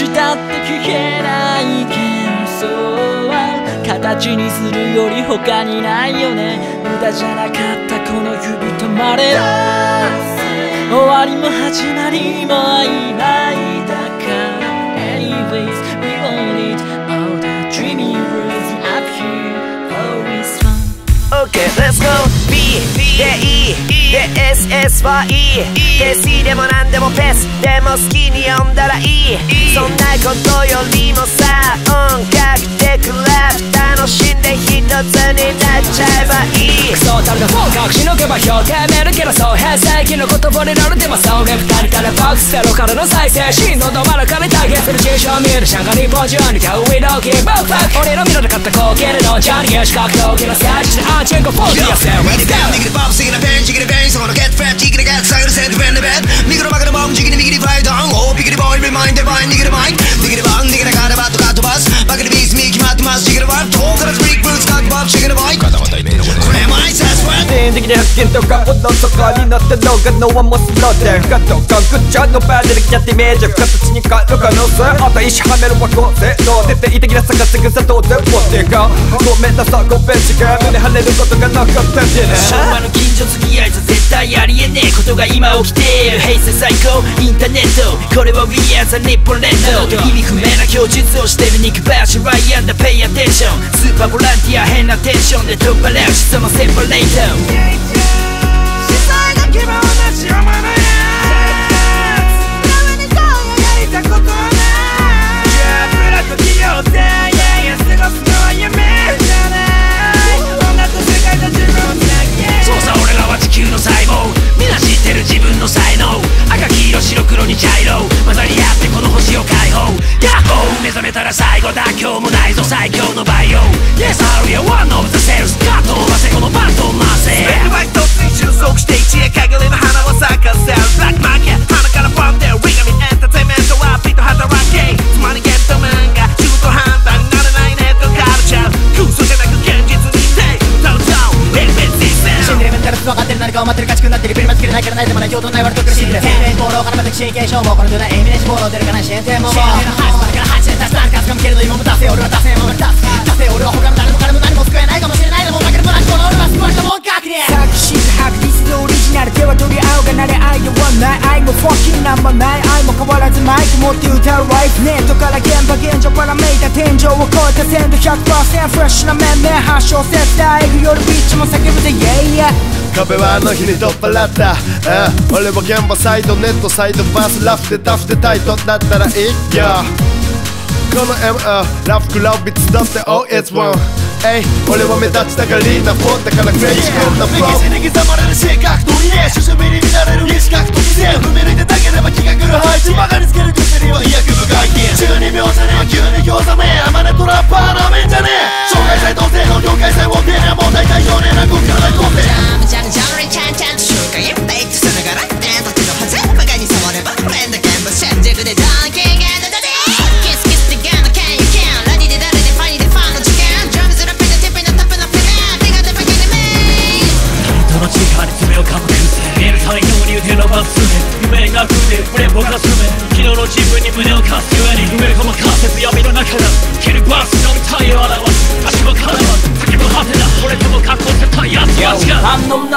したって聞けない幻想は形にするより他にないよね。無駄じゃなかったこの指止まれ終わりも始まりも曖昧。B で E で SS はいいで C でもなんでもペスでも好きに読んだらいいそんなことよりもさ音楽でクラブ楽しいつにクのフォーカー死ぬけば表現めるけどそう平成期の言葉になるでもそうね二人からボックスゼロからの再生真のど真ん中にターゲットの中見るシャンガリポジョンに買うウィドーキーバファク俺の見られなかった光景でのジャニーシカクトーキーのスカッチでアーチェンコフォーキーせんウェディペン握りパブスギリペンジギリペンそこのゲットフレッジギリガクサイルセントペンデペンミクロバカのボムジギリミギリファイドンは天的で発見とか温度とかになって動画のワンもスローで不可とかグッチャのバーでできちゃってイメージを形に変える可能性あと石はめるは合成の出ていてきなさがすぐさ当然持ってかごめんなさいごめんしか胸張れることがなかったんでねゃ絶対ありえねえことが今起きている。平成最高。インターネット。これは We are the 日本列島意味不明な供述をしてる肉バーシュライアン。ダペイアテンションスーパーボランティア変なテンションで取っ払うしそのセパレート。主催だけは同じ山のやつマイク持って歌うライフネットから現場現状パラメータ天井を超えた鮮度100%フレッシュな面々発祥絶対エグ夜ビッチも叫ぶぜ。Yeah yeah 壁はあの日に取っ払った、うん、俺も現場サイドネットサイドバスラフでタフでタイトだったらいいよこの MR ラフクラウビッツだって OS1 Ey 俺は目立ちたがりなフォンだからクレイジーこんなフローに刻まれる性格とにね主者目に乱れる意思格と犠牲踏み抜いてたければ気が来る配置バカにつける薬は医薬部外見12秒じゃねえ急に餃子めあまねトラッパーなめんじゃねえ障害者同性の境界線を丁寧もう大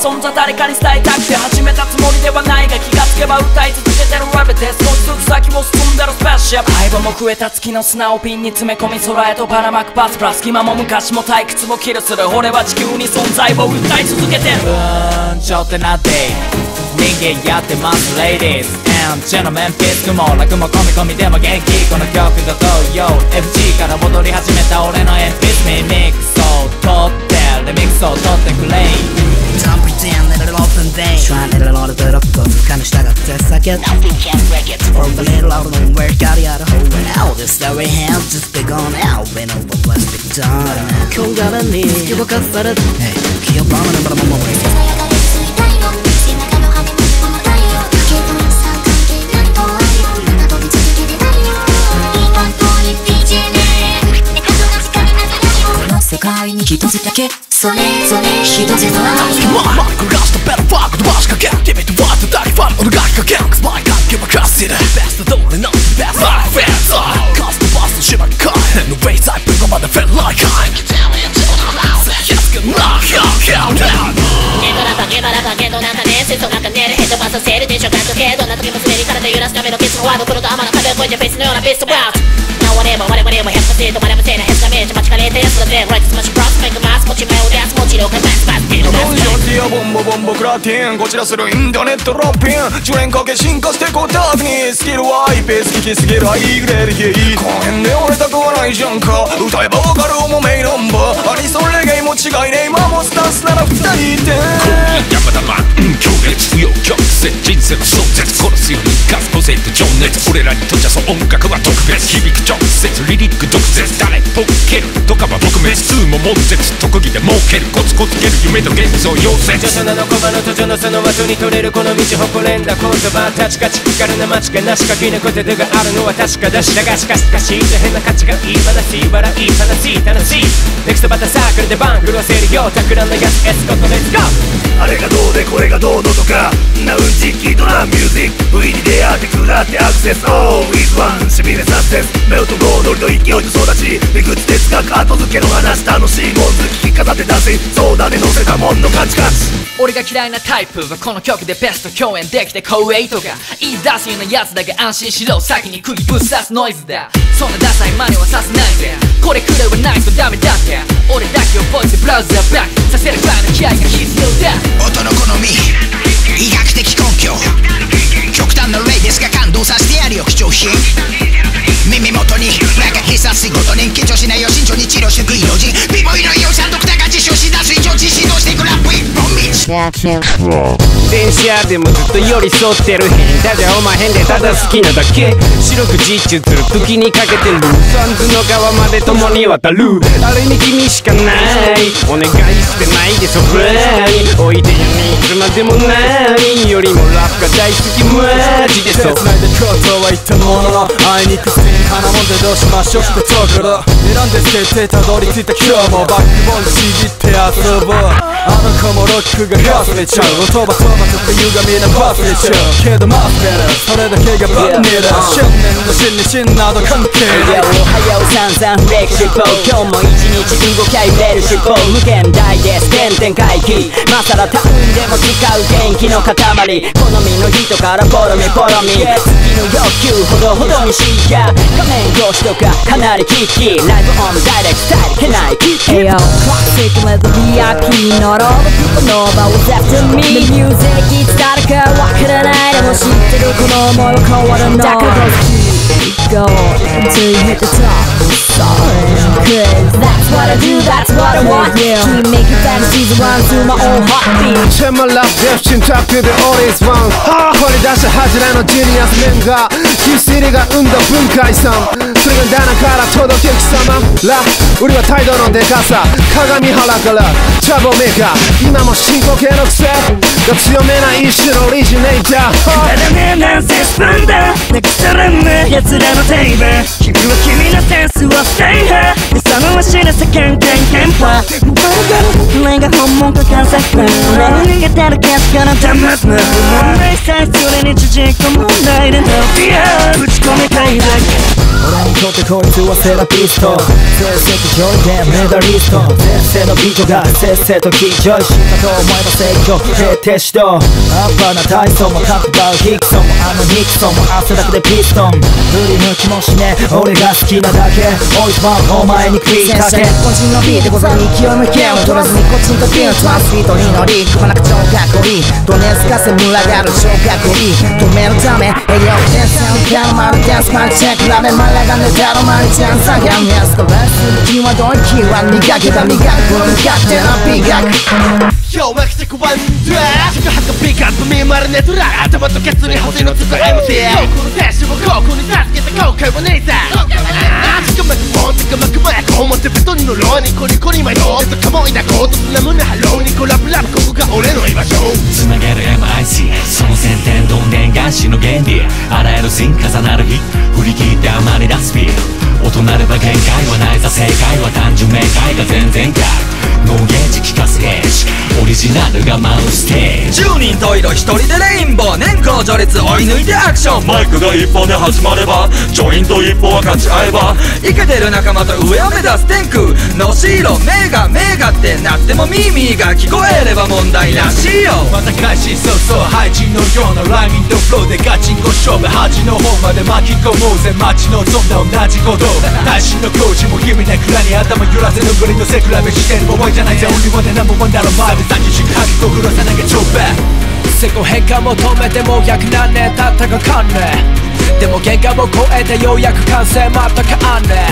存在誰かに伝えたくて始めたつもりではないが気がつけば歌い続けてるラブで少しずつ先を進んでるスペシャル相棒も増えた月の砂をピンに詰め込み空へとばらまくパスプラス。今も昔も退屈もキルする。俺は地球に存在を歌い続けてる。うんちょってなって人間やってます。Ladies and gentlemen ピスクも楽も込み込みでも元気。この曲と同様 FG から戻り始めた俺の鉛筆ミミックスを取ってリミックスを取ってくれ。Don't pretend that it'll open day Try to little order ブロックを深く従って避け Nothing can break it Or we little out of the where got it out of hole Now this story has just begun out We know what was been done 今日からに動かされて Hey 気をバーナーバラ世界に一つだけそれぞれ一つの愛マイクラストベルファーク飛ばしかけ Give it what the daddy fun お願いかけ Cause my God give a cuss it Best 通りの Best my friends are カストバスと縛りかえ No ways I bring on the feel like I'm Yes good luck Count down ゲドラバゲバラバゲドなんかね節操なんかねるヘッドバスさせるでしょ感時計どんな時も滑り体揺らすためのキスのワード黒と天の壁を越えてフェイスのようなベストバウト Now whatever 我々も100%までもせいなヘスがめーボンボボンボクラティンこちらするインターネットロッピン10年かけ進化してこうタフにスキルはイペース聞きすぎるハイグレードヒーこの辺で折れたくはないじゃんか歌えばわかるおもメイナンバーアニソンレゲエも違いね今もスタンスなら二人で山田マン強烈不要曲折人生の壮絶殺すようにガス個性と情熱俺らにとっちゃそう音楽は特別響く直接リリック毒舌誰ポケるとかは撲滅数も悶絶特技で儲けるコツコツける夢と現実を溶接著書の駒の途上のその後に取れるこの道誇れんだ言葉たちかち光るな街がなしかき抜く手があるのは確か？だしだがしかしかしい変な価値がいい話笑い話楽しいネクストバタサークルでバン狂わせるよ企んだやつ。エスコットレッツゴー。あれがどうでこれがどうのとか。なうんちきドラムミュージック V に出会ってく。らってアクセス。Always one しびれサクセスメルトゴードルと勢いと育ち。出口哲学後付けの話楽しいもん好き飾って出せそうだね乗せたもんのカチカチ俺が嫌いなタイプはこの曲でベスト共演できて光栄とか言い出すようなやつだが安心しろ。先に釘ぶっ刺すノイズだ。そんなダサい真似はさす電車でもずっと寄り添ってる変だじゃお前変でただ好きなだけ。白く実中する時にかけてる。サンズの側まで共に渡る。あれに君しかない。お願いしてないでそこにおいでよねいつまでもない。よりもラップが大好き。マジでそう。切ないでことは言ったもののあいにくせに花もんでどうしましょう。ってところ選んで捨ててたどり着いた今日もバックボーンちぎって遊ぼう。あの子もロックが忘れちゃう言葉飛ばせて歪みな忘れちゃうけどまあベルそれだけがバッネだ新年の真に真など関係ないおはようさんさんフレキシブ今日も一日動きゃ揺れる脂肪無限大です原点回帰まさらタウンでも使う元気の塊好みの人からフォロミフォロミ月の要求ほどほどにしや画面越しとかかなりキッキーライブオンダイレクトスタイルけないキッキ Ayo, classic with the VIP Not all the people know about what's after me The music いつ誰かわからないでも知ってるこの思いは変わらないだから keep going until you hit the top Sorry, cause that's what I do, that's what I want Keep making fantasies run through my own heartbeat チェマラップデフチンタックでオーリスワン掘り出した恥じらいのジニすぐ棚から届け貴様。ら売りは態度のでかさ。鏡原から。チャボメーカー。今も進行形の癖。が強めな一種のオリジネーター。だめなんせスプーンだなくさらぬ奴らのテーブ君は君本物か関西風何が誰かつから騙すな問題で No fear 打ち込みたいだけ俺にとってこいつはセラピスト成績上位でメダリスト前世の美女がせっせと騎乗したと思えば積極徹底しとアッパーな体操も各バウヒクソンもあのニクソンも汗だくでピストン振り向きもしね俺が好きなだけおいつまお前に食いかけ個人のビートござに勢い向けを取らずにコチンとビュートランスピードに乗りくまなく超かっこいいどねすかせ群がる超かっこいい止めるため営業天才を絡まるダンスパンチェックラベマラがねだろまりちゃんさがんやすとレスキーはどいキーは磨けた磨くこの勝手な美学。Yo, マキテクワンドゥ宿泊ピックアップ見まるネトラ頭とケツに星のつく MC 高校の選手を高校に助けた後悔はねえさつかまくもんつかまくまく表ベトに乗ろうニコニコに迷うずっともいなこうとな胸ハロー。ニコラブラブここが俺の居場所つなげる MIC その先天どんでん返しの原理あらゆる進重なる日振り切ってあまり出す。フィール大人れば限界はないさ正解は単純明快が全然か。ノーゲージ聞かせ解ド一人でレインボー年功序列追い抜いてアクション。マイクが一本で始まればジョイント一本は勝ち合えば。イケてる仲間と上を目指す天空。のし色メガメガってなっても耳が聞こえれば問題なしよ。また開始早々配置のようなライミングとフローでガチンコ勝負。端の方まで巻き込もうぜ街のゾンダ同じこと。内心の工事も意味なくらに頭揺らせぬグリの背比べしてる場合じゃないぜ。Only one で number one だろ前で先しっかりご苦労さなげちょべ。世界変化求めても約何年経ったかかんね。でも限界を超えてようやく完成全くあんね。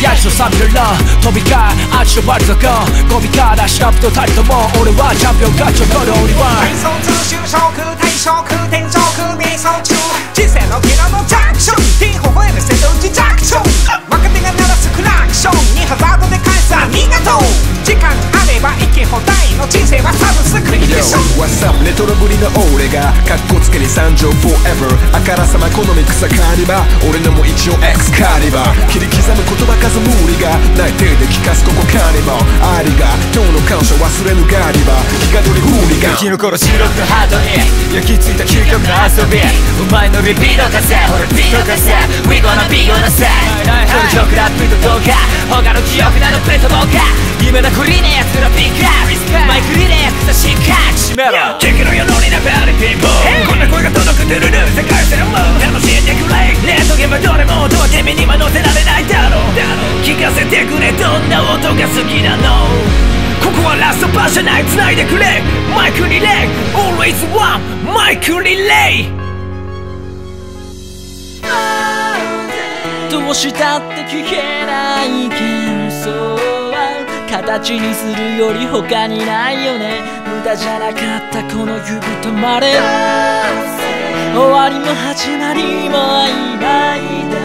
えやりとさびるな。飛び交い足のバリザガンゴミからシナプとたりとも俺はチャンピオン勝ちを取るオリワン体操通就職退職転職瞑想中人生のピラのジャンクション手微笑む瀬戸内ジャンクション若手が鳴らすクラクションにハザードで返すありがと。う時間あれば生き放題の人生は多分すぐにでしょ What's up? レトロぶりの俺がカッコつけに参上。Forever あからさま好み草カリバ俺のも一応エクスカリバ切り刻む言葉数無理がない手で聞かすここカニバありが今日の感謝忘れぬガリバ日がどりフーリガン生き残る白くハードに焼き付いた究極の遊び。お前のリピート稼ほらビート稼 We gonna be gonna say この曲ラップと動画他の記憶などプレートもか。夢のクリーな奴らピックアップマイクリレーさしっかり締めろ。敵の世のになべりピンポンこんな声が届くてるる世界線も楽しんでくれ。ネットゲームどれも音は君には乗せられないだろう。聞かせてくれどんな音が好きなのここはラスト場じゃない。繋いでくれ。マイクリレー Always one マイクリレーしたって聞けない幻想は形にするより他にないよね。無駄じゃなかったこの指止まれ終わりも始まりも曖昧で